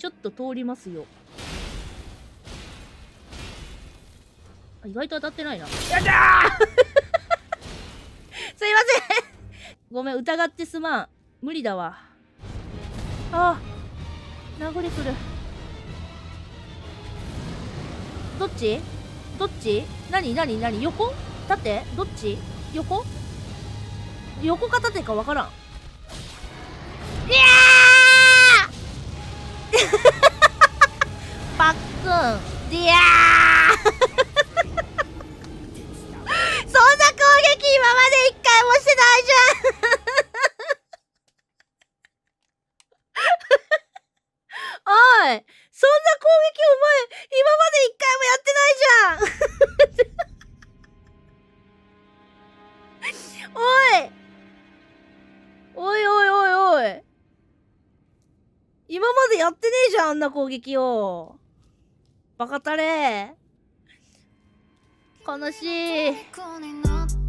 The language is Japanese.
ちょっと通りますよ。あ意外と当たってないな。やったー！すいません。ごめん疑ってすまん。無理だわ。あ名残する。どっち？どっち？何何何？横？縦どっち？横？横か縦かわからんいやー。そんな攻撃今まで一回もしてない。じゃんおいそんな攻撃お前今まで一回もやってないじゃん。おい。おいおいおいおい。今までやってねえじゃんあんな攻撃を。バカたれ悲しい。